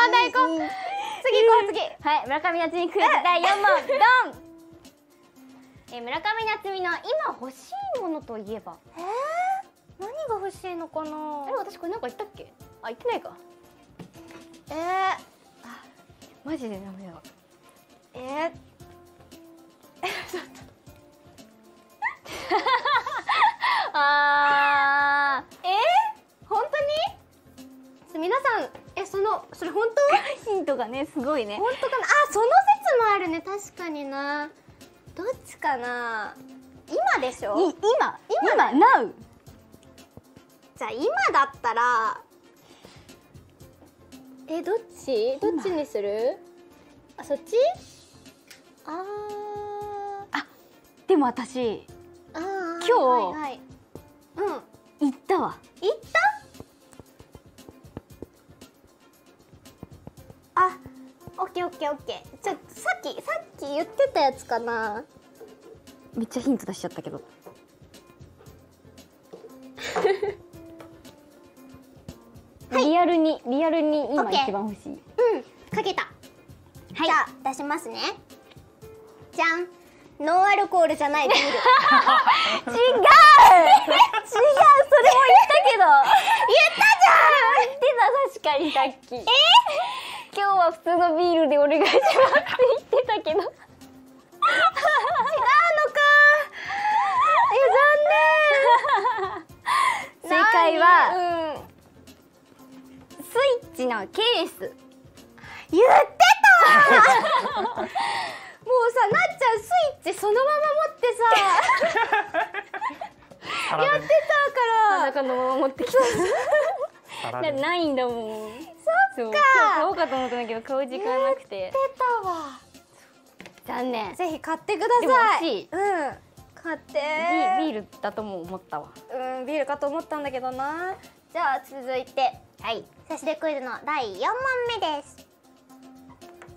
問題行こう。次行こう次。はい村上夏美クイズ第4問。ドン。えー村上夏美の今欲しいものといえば？えー、何が欲しいのかな？あれ私これなんか言ったっけ？あ言ってないか。えー、マジでダメだわえー、あ当ーヒントがねすごいね。本当かな？あその説もあるね。確かにな。どっちかな？今でしょ？い今。今今 Now じゃあ今だったらえどっち？どっちにする？あそっち？あでも私ーあー今日はいはい、うん。言ったわ。行った？オッケーオッケーオッケー。ちょさっきさっき言ってたやつかな。めっちゃヒント出しちゃったけど。リアルにリアルに今一番欲しい。うんかけた、じゃあ出しますね。じゃん。ノンアルコールじゃないビール。違う！違う！それも言ったけど。言ったじゃん。言ってた確かにさっき。え？今日は普通のビールでお願いしますって言ってたけど。違うのか。え正解は残念うんスイッチのケース。言ってた。もうさなっちゃんスイッチそのまま持ってさ。やってだから。中のまま持ってきた。た なないんだもんそっか。買おうかと思ったんだけど買う時間なくて。出たわ。残念。ぜひ買ってください。うん買って。ビビールだとも思ったわ。うんビールかと思ったんだけどな。じゃあ続いて。はい。差し出クイズの第4問目です。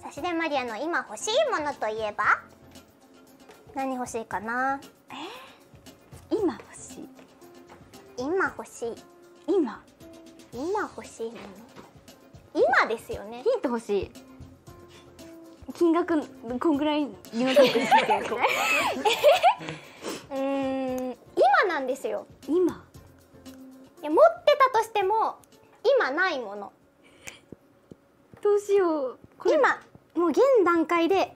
差し出マリアの今欲しいものといえば？何欲しいかな？今欲しい。今欲しい。今。今欲しいもの今ですよね。ヒント欲しい。金額こんぐらい入学してるうーん今なんですよ。今？いや持ってたとしても今ないもの。どうしよう。今もう現段階で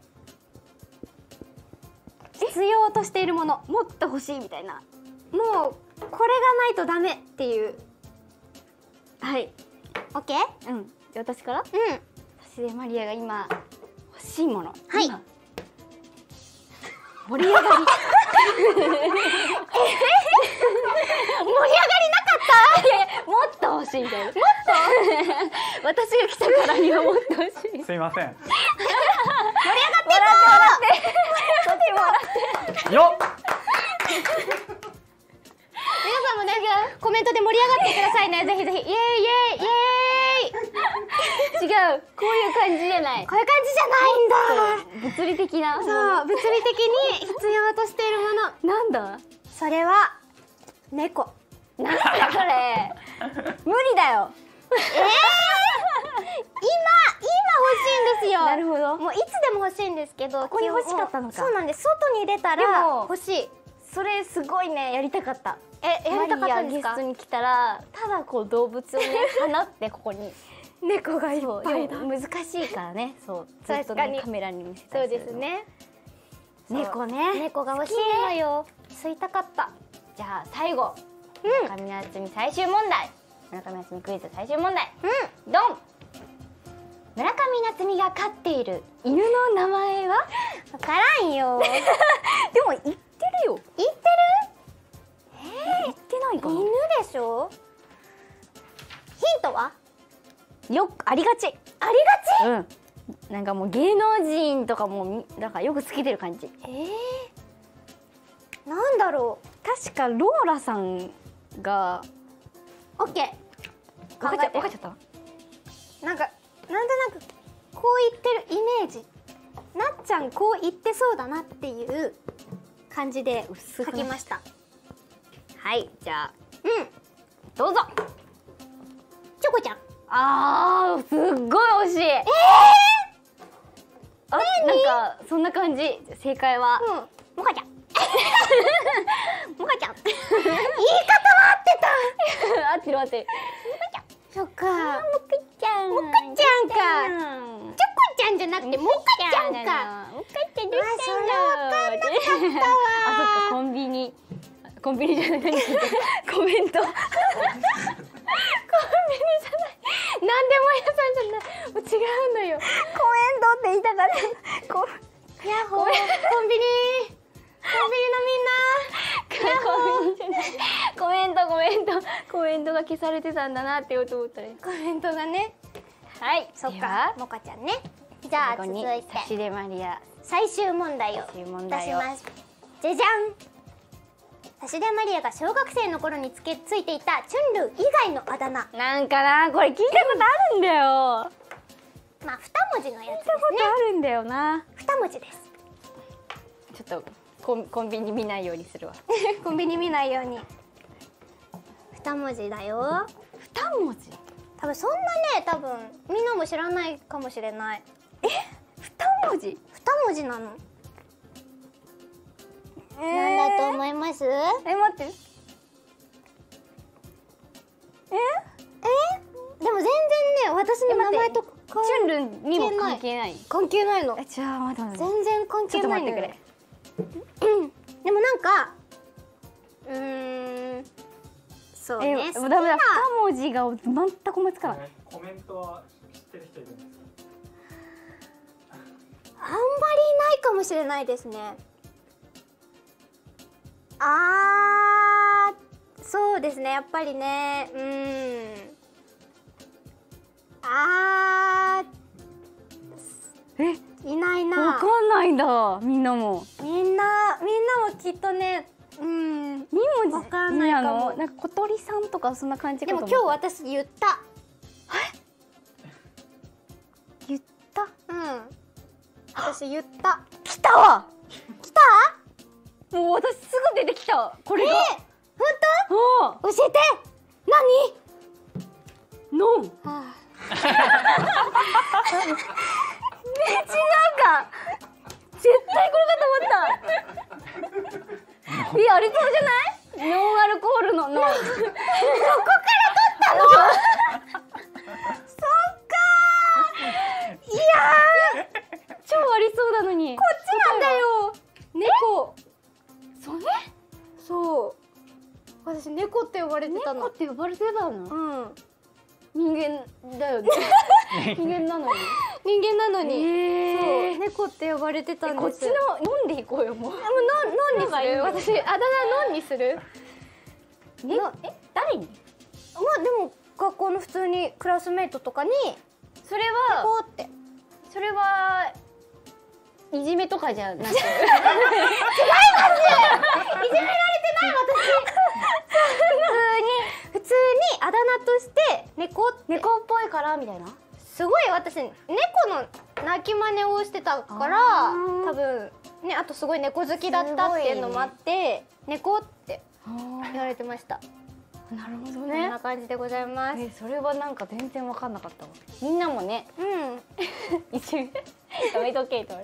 必要としているもの。もっと欲しいみたいな。もうこれがないとダメっていう。はい。OK? うんじゃあ私から？うん。そしてマリアが今欲しいもの。はい。今盛り上がり。盛り上がりなかった？もっと欲しいみたいな。もっと私が来たからにはもっと欲しい。すいません。笑って笑ってそっちも笑ってよっ。皆さんもねコメントで盛り上がってくださいね。ぜひぜひ。イエーイイエーイイエーイ違う。こういう感じじゃない。こういう感じじゃないんだ。物理的な。そう物理的に必要としているもの。なんだ？それは猫。なんだそれ？無理だよ。今今欲しいんですよ。なるほど。もういつでも欲しいんですけどここに欲しかったのか。そうなんです。外に出たでらも欲しい。それすごいねやりたかった。えやりたかったんですか？マリアゲストに来たらただこう動物をね放ってここに猫がいっぱいだ。難しいからね。そうずっと確かにねカメラに見せたそうですね。猫ね。猫が欲しいのよ。吸いたかった。じゃあ最後。うん。村上夏美最終問題。村上夏美クイズ最終問題。うん。ドン。村上夏美が飼っている犬の名前は？分からんよ。でも言ってるよ。言って言ってないか犬でしょ？ヒントは？よくありがち。ありがち？うん。なんかもう芸能人とかもみだからよくつけてる感じ。えー、なんだろ確かローラさんがうオッケー。分かっちゃ分かっちゃった？なんかなんとなくこう言ってるイメージ。なっちゃんこう言ってそうだなっていう感じで薄書きました。はいじゃあ。うん。どうぞあーすっごい惜しい。えー、あなんかそんな感じ。正解は、うん、もかちゃんもかちゃん言い方は合ってた。合ってる合ってる。もかちゃんそっか。もかちゃん。もか。ちゃんか。チョコちゃんじゃなくてもかちゃんか。もかちゃんどうしたんだわあそっかコンビニ。コンビニじゃない。トって言いたかったこヤッホーコンビニコンビニのみんな。コメントコメントコメントコメントが消されてたんだなって言おうと思ったねコメントがね。はいそっか。モカちゃんね。じゃあ続いて。最終問題を出します。じゃじゃん。差し出マリアが小学生の頃につけついていたチュンルー以外のあだ名。なんかなこれ聞いたことあるんだよまあ二文字のやつ聞いたことあるんだよな。ですね二文字です。ちょっとコンコンビニ見ないようにするわ。コンビニ見ないように。二文字だよ。二文字？多分そんなね多分みんなも知らないかもしれない。二文字？二文字なの。なんだと思います？ええ待って。でも全然ね私の名前とチュンルンにも関係ない。関係ないの。えじゃあ待って。全然関ちょっと係ないのよ待ってくれ。でもなんかうーん。そうえね。好きなダメだ。二文字が全く思いつかない。コメントは知ってる人いるんですか？あんまりないかもしれないですね。あーそうですね。やっぱりね。うーんあえーいないわなかんないんだみんなも。みんなみんなもきっとねうん二文字わかんないかも。なの？なんか小鳥さんとかそんな感じかでも今日私言った。言った？うん。私言った。来たわ！来た？もう私すぐ出てきた。これが。え？本お当教えて。何？ノン ねは違うか。絶対これかと思った。えありそうじゃない？ノンアルコールのノンどこから取ったの？そっかいやー。超ありそうなのに。こっちなんだよ。猫。それそう。私猫って呼ばれてたの。猫って呼ばれてたの？うん人間だよね。人間なのに。人間なのに、へそう。猫って呼ばれてたんです。こっちの飲んでいこうよもう。でもののんにする？私あだ名のんにする？え？のえ？誰に？まあでも学校の普通にクラスメートとかにそれはこうって。それはいじめとかじゃなく いじめられてない私あだ名として猫猫っぽいからみたいな？すごい私猫の鳴き真似をしてたから多分ねあとすごい猫好きだったっていうのもあって、猫って言われてました。なるほどこんねな感じでございます。えそれはなんか全然わかんなかったわ。みんなもねうん。一瞬や めとけと。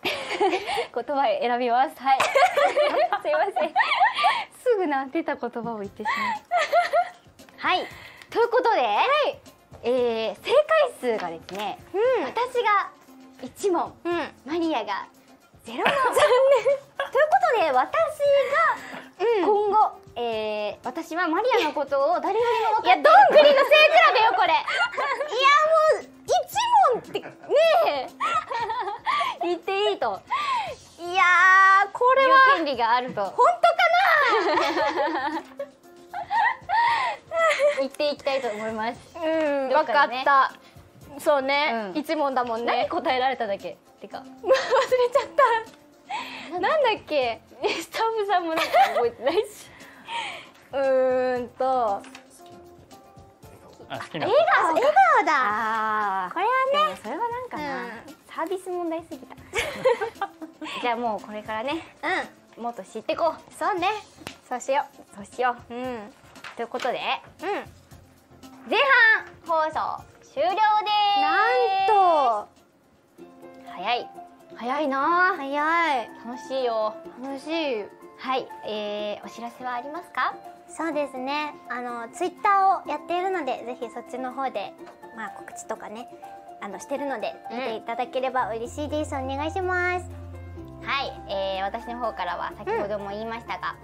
言葉選びます。はい。すいませんすぐな出た言葉を言ってしまう。はい。ということで、えー正解数がですね、うん。私が1問うん。マリアがゼロ問残念。ということで私が今後、えー私はマリアのことを誰よりも分かっていやどんぐりの背比べよこれ。いやもう一問ってね。言っていいと。えいやーこれいうは権利があると。本当か？言っていきたいと思います。なうんね。かった。そうね、うん。一問だもんね。何答えられただけ？てか。忘れちゃった。なんだっけ？スタッフさんもなんか覚えてないし。うーんと。笑顔笑顔だ。これはね。それはなんかな、うん。サービス問題すぎた。じゃあもうこれからね。うんもっと知ってこう。そうね。そうしよそうしよう。うん。うということでうん。前半放送終了です。なんと。早い。早いな。早い。楽しいよ。楽しい。はい、えー、お知らせはありますか？そうですね。あのツイッターをやっているのでぜひそっちの方でまあ告知とかねあのしてるので見ていただければ嬉しいです、お願いしますはい、えー、私の方からは先ほども言いましたが、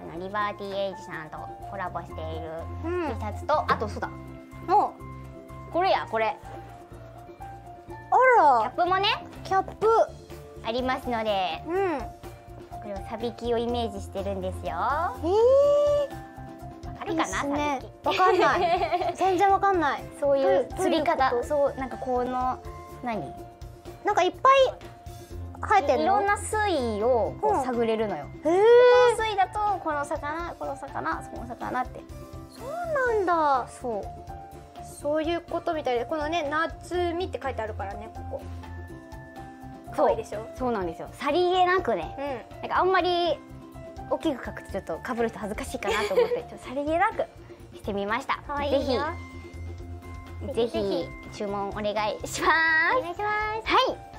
あのリバーティエイジさんとコラボしているうん。T シャツとあとそうだもこれやこれ。うキあャップもねらキャップ。ありますのでうん。これはサビキをイメージしてるんですよ。わえー、かるかな、ね。サビキ。わかんない。全然わかんない。そういう釣り方。そうなんかこの何？なんかいっぱい生えてるの？いろんな水位を探れるのよ、へえこの水位だとこの魚この魚その魚って。そうなんだ。そう。そういうことみたいでこのね夏みって書いてあるからねここ。可愛いでしょ？そうなんですよ。さりげなくね。うん。なんかあんまり大きく書くとちょっと被る人恥ずかしいかなと思って ちょっとさりげなくしてみました。可愛いよ。ぜぜひ。ぜひ注文お願いします。お願いします。はい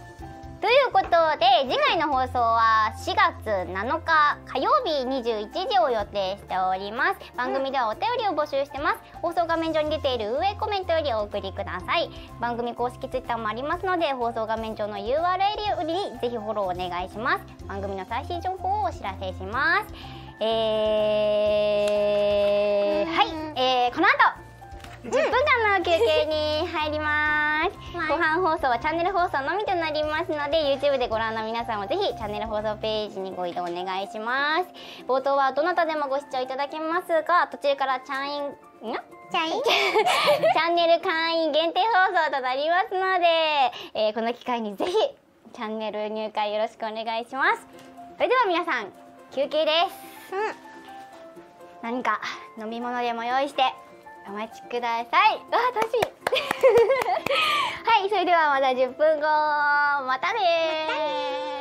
ということで次回の放送は4月7日火曜日21時を予定しております。番組ではお便りを募集してます。放送画面上に出ている運営コメントよりお送りください。番組公式ツイッターもありますので放送画面上の URL よりぜひフォローお願いします。番組の最新情報をお知らせします。えー、はい、えー、この後10分間の休憩に入ります、後半放送はチャンネル放送のみとなりますので YouTube でご覧の皆さんもぜひチャンネル放送ページにご移動お願いします。冒頭はどなたでもご視聴いただけますが途中からチャインん？チャイン？チャンネル会員限定放送となりますので、えーこの機会にぜひチャンネル入会よろしくお願いします。それでは皆さん休憩です、何か飲み物でも用意してお待ちください。わあ楽しい。はいそれではまた10分後またねー。